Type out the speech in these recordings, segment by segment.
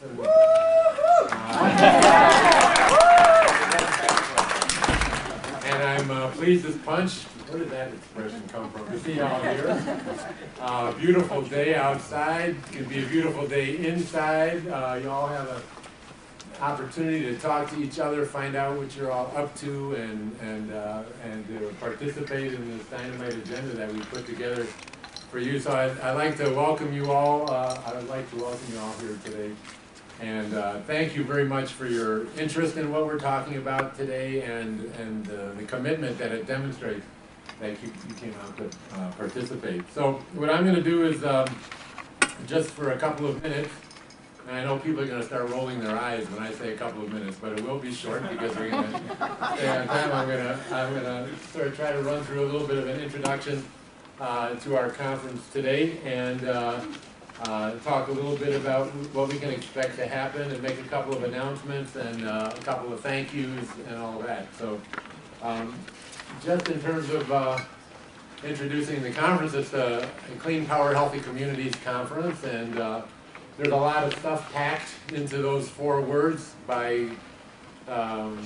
And I'm uh, pleased as punch, where did that expression come from, to see y'all here. Uh, Beautiful day outside, could be a beautiful day inside. Uh, You all have an opportunity to talk to each other, find out what you're all up to, and, and, uh, and to participate in this dynamite agenda that we put together for you. So I'd, I'd like to welcome you all, uh, I'd like to welcome you all here today. And uh, thank you very much for your interest in what we're talking about today and, and uh, the commitment that it demonstrates that you, you came out to uh, participate. So what I'm gonna do is, um, just for a couple of minutes, and I know people are gonna start rolling their eyes when I say a couple of minutes, but it will be short because we're gonna stay on time. I'm gonna, I'm gonna sort of try to run through a little bit of an introduction uh, to our conference today and uh, talk a little bit about what we can expect to happen and make a couple of announcements and uh, a couple of thank yous and all that. So um, just in terms of uh, introducing the conference, it's a a Clean Power Healthy Communities Conference and uh, there's a lot of stuff packed into those four words by um,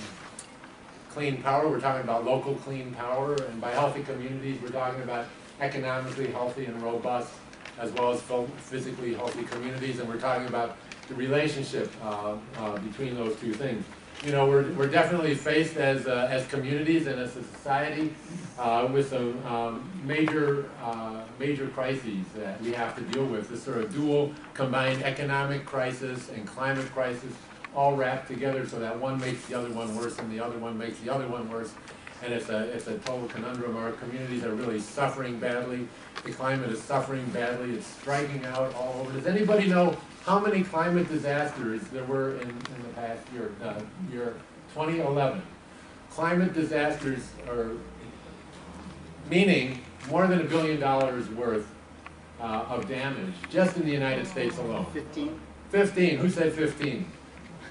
clean power, we're talking about local clean power, and by healthy communities, we're talking about economically healthy and robust, as well as physically healthy communities, and we're talking about the relationship uh, uh, between those two things. You know, we're, we're definitely faced as, uh, as communities and as a society uh, with some um, major, uh, major crises that we have to deal with. This sort of dual combined economic crisis and climate crisis all wrapped together so that one makes the other one worse and the other one makes the other one worse. And it's a, it's a total conundrum. Our communities are really suffering badly. The climate is suffering badly. It's striking out all over. Does anybody know how many climate disasters there were in, in the past year, uh, year 2011? Climate disasters are meaning more than a billion dollars worth uh, of damage just in the United States alone. Fifteen? 15, who said 15?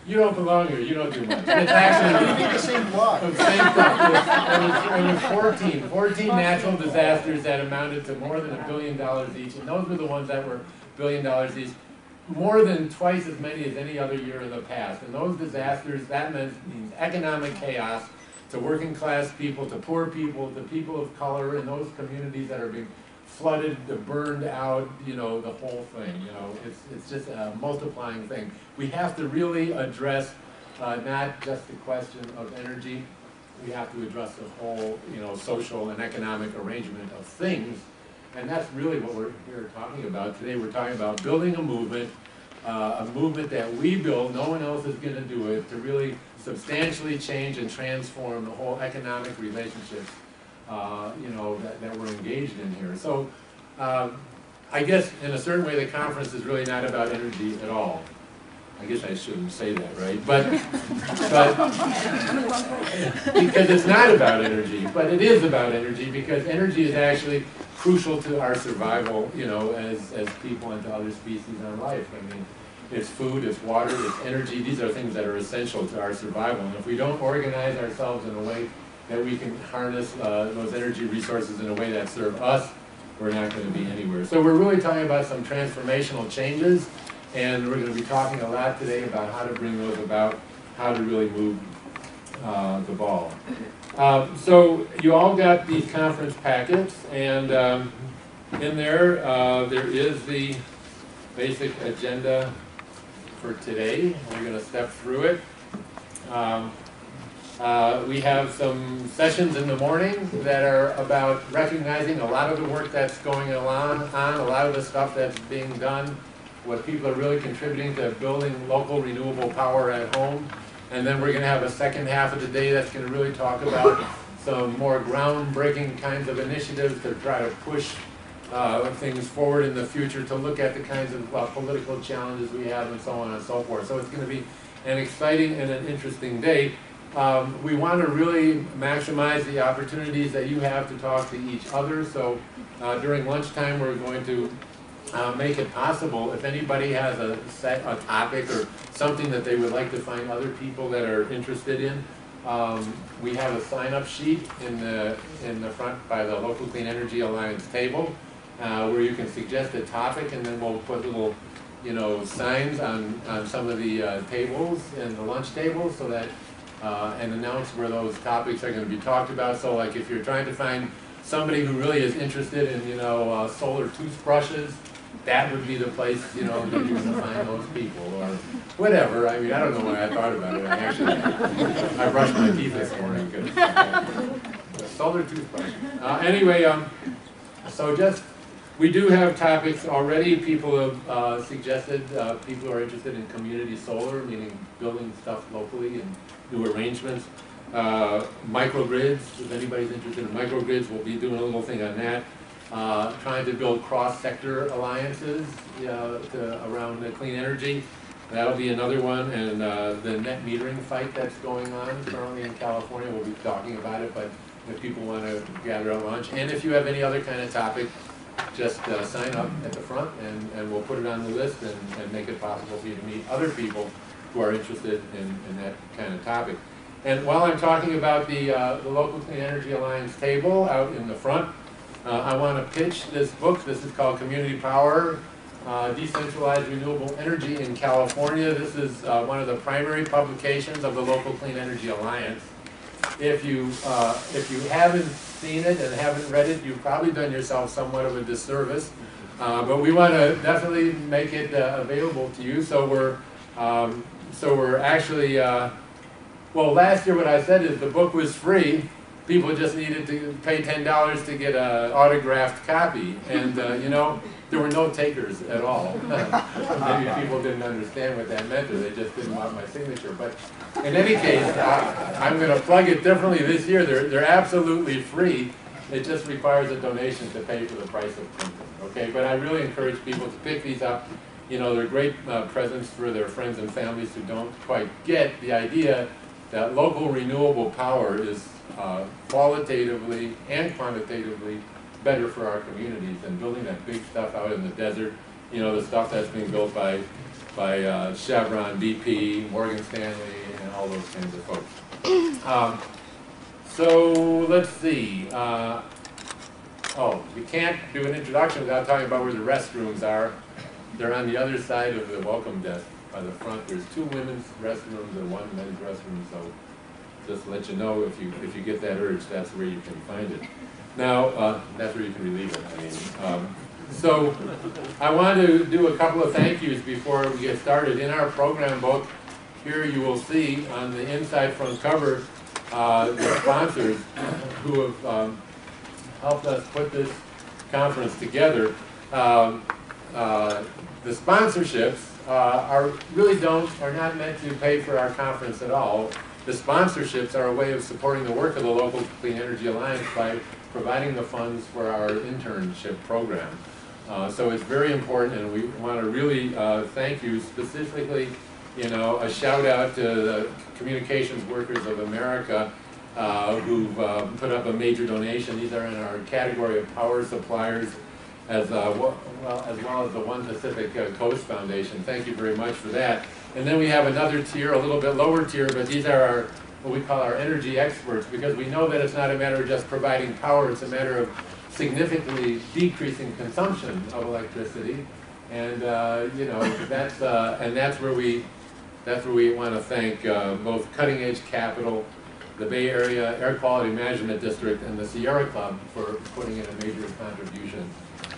You don't belong here, you don't do much. It's actually the same block. the same stuff. It was, it was 14, 14 natural disasters that amounted to more than a billion dollars each, and those were the ones that were billion dollars each. More than twice as many as any other year in the past. And those disasters, that meant, means economic chaos to working class people, to poor people, to people of color in those communities that are being flooded, the burned out, you know, the whole thing, you know, it's, it's just a multiplying thing. We have to really address, uh, not just the question of energy, we have to address the whole, you know, social and economic arrangement of things. And that's really what we're here talking about. Today, we're talking about building a movement, uh, a movement that we build, no one else is gonna do it, to really substantially change and transform the whole economic relationships uh, you know, that, that we're engaged in here. So, um, I guess in a certain way, the conference is really not about energy at all. I guess I shouldn't say that, right? But, but, because it's not about energy, but it is about energy, because energy is actually crucial to our survival, you know, as, as people and to other species on life. I mean, it's food, it's water, it's energy, these are things that are essential to our survival. And if we don't organize ourselves in a way that we can harness uh, those energy resources in a way that serve us, we're not going to be anywhere. So we're really talking about some transformational changes, and we're going to be talking a lot today about how to bring those about, how to really move uh, the ball. Um, so you all got these conference packets, and um, in there, uh, there is the basic agenda for today. We're going to step through it. Um, uh, we have some sessions in the morning that are about recognizing a lot of the work that's going on, on a lot of the stuff that's being done, what people are really contributing to building local renewable power at home. And then we're going to have a second half of the day that's going to really talk about some more groundbreaking kinds of initiatives to try to push uh, things forward in the future, to look at the kinds of uh, political challenges we have and so on and so forth. So it's going to be an exciting and an interesting day. Um, we want to really maximize the opportunities that you have to talk to each other. So uh, during lunchtime, we're going to uh, make it possible if anybody has a set a topic or something that they would like to find other people that are interested in. Um, we have a sign-up sheet in the in the front by the local Clean Energy Alliance table uh, where you can suggest a topic, and then we'll put little you know, signs on, on some of the uh, tables and the lunch tables so that, uh, and announce where those topics are gonna be talked about. So like if you're trying to find somebody who really is interested in, you know, uh, solar toothbrushes, that would be the place, you know, that gonna find those people, or whatever, I mean, I don't know why I thought about it, I actually, I brushed my teeth this morning, 'cause- solar toothbrush. Uh, anyway, um, so just, we do have topics already, people have, uh, suggested, uh, people are interested in community solar, meaning building stuff locally and new arrangements. Uh, microgrids, if anybody's interested in microgrids, we'll be doing a little thing on that. Uh, trying to build cross-sector alliances, to, around the clean energy. That'll be another one, and, uh, the net metering fight that's going on currently in California, we'll be talking about it, but if people wanna gather at lunch, and if you have any other kind of topic, just, uh, sign up at the front, and, and we'll put it on the list and, and make it possible for you to meet other people who are interested in, in that kind of topic. And while I'm talking about the, uh, the local Clean Energy Alliance table out in the front, uh, I want to pitch this book. This is called Community Power, uh, Decentralized Renewable Energy in California. This is uh, one of the primary publications of the local Clean Energy Alliance. If you, uh, if you haven't seen it and haven't read it, you've probably done yourself somewhat of a disservice. Uh, but we want to definitely make it uh, available to you. So we're, um, so we're actually, uh, well, last year what I said is the book was free. People just needed to pay ten dollars to get an autographed copy, and uh, you know there were no takers at all. Maybe people didn't understand what that meant, or they just didn't want my signature. But in any case, I, I'm going to plug it differently this year. They're they're absolutely free. It just requires a donation to pay for the price of printing. Okay, but I really encourage people to pick these up. You know, they're great uh, presents for their friends and families who don't quite get the idea that local renewable power is uh, qualitatively and quantitatively better for our communities than building that big stuff out in the desert. You know, the stuff that's being built by, by uh, Chevron, BP, Morgan Stanley, and all those kinds of folks. Um, so, let's see. Uh, oh, we can't do an introduction without talking about where the restrooms are. They're on the other side of the welcome desk by the front. There's two women's restrooms and one men's restroom, so just let you know, if you, if you get that urge, that's where you can find it. Now, uh, that's where you can relieve it, I mean. Um, so, I want to do a couple of thank yous before we get started. In our program book, here you will see on the inside front cover, uh, the sponsors who have, um, helped us put this conference together. Um, uh, the sponsorships, uh, are, really don't, are not meant to pay for our conference at all. The sponsorships are a way of supporting the work of the local Clean Energy Alliance by providing the funds for our internship program. Uh, so it's very important and we want to really uh, thank you specifically, you know, a shout out to the Communications Workers of America uh, who've uh, put up a major donation. These are in our category of power suppliers as, uh, well, as well as the One Pacific uh, Coast Foundation. Thank you very much for that. And then we have another tier, a little bit lower tier, but these are our, what we call our energy experts, because we know that it's not a matter of just providing power, it's a matter of significantly decreasing consumption of electricity. And, uh, you know, that's, uh, and that's where we, that's where we want to thank uh, both Cutting Edge Capital, the Bay Area Air Quality Management District, and the Sierra Club for putting in a major contribution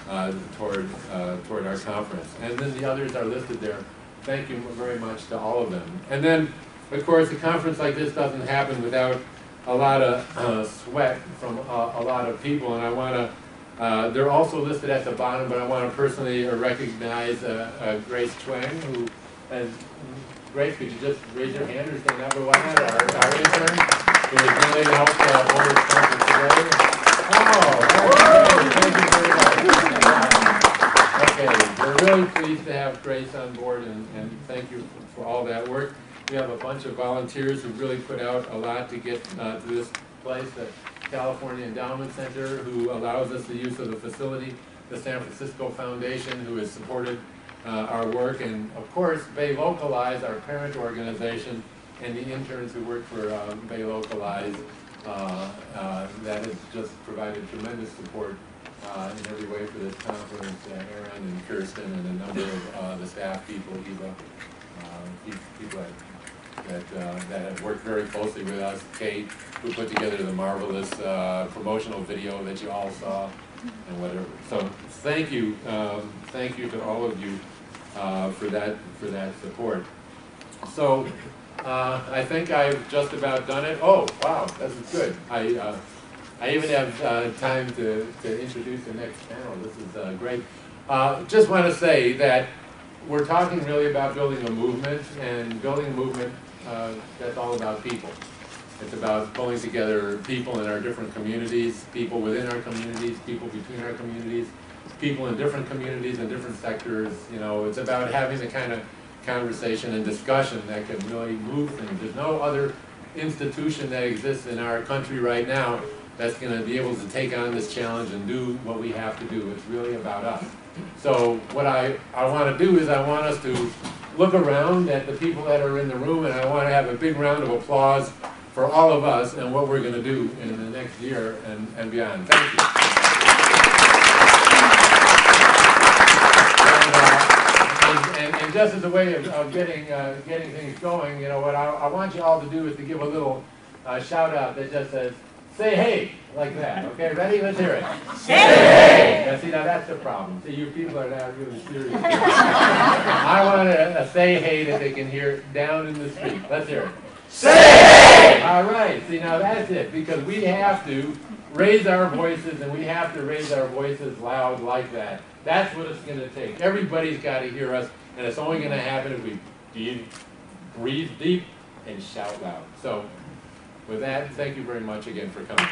uh, toward, uh, toward our conference. And then the others are listed there. Thank you very much to all of them. And then, of course, a conference like this doesn't happen without a lot of uh, sweat from a, a lot of people. And I want to, uh, they're also listed at the bottom, but I want to personally recognize uh, uh, Grace Twang, who has, Grace, could you just raise your hand or stand up our, our intern, who has really helped uh, hold this really pleased to have Grace on board and, and thank you for all that work. We have a bunch of volunteers who really put out a lot to get uh, to this place, the California Endowment Center, who allows us the use of the facility, the San Francisco Foundation, who has supported uh, our work, and of course, Bay Localize, our parent organization, and the interns who work for um, Bay Localize, that has just provided tremendous support uh, in every way for this conference, uh, Aaron and Kirsten and a number of uh, the staff people, Eva, uh, people that, that, uh, that have worked very closely with us, Kate, who put together the marvelous uh, promotional video that you all saw and whatever. So thank you, um, thank you to all of you uh, for that, for that support. So uh, I think I've just about done it. Oh, wow, this is good. I, uh, I even have uh, time to, to introduce the next panel. This is uh, great. Uh, Just want to say that we're talking really about building a movement, and building a movement, uh, that's all about people. It's about pulling together people in our different communities, people within our communities, people between our communities, people in different communities and different sectors, you know, it's about having the kind of conversation and discussion that can really move things. There's no other institution that exists in our country right now that's gonna be able to take on this challenge and do what we have to do. It's really about us. So what I, I wanna do is I want us to look around at the people that are in the room and I wanna have a big round of applause for all of us and what we're gonna do in the next year and, and beyond. Thank you. And, just as a way of, of getting, uh, getting things going, you know, what I, I want you all to do is to give a little, uh, shout out that just says, say hey, like that, okay, ready, let's hear it. Say hey! Now, see, now that's the problem, see, you people are not really serious. I want a, a say hey that they can hear down in the street, let's hear it. Say hey! All right, see, now that's it, because we have to raise our voices, and we have to raise our voices loud like that. That's what it's gonna take. Everybody's gotta hear us, and it's only gonna happen if we breathe deep and shout loud. So, with that, thank you very much again for coming.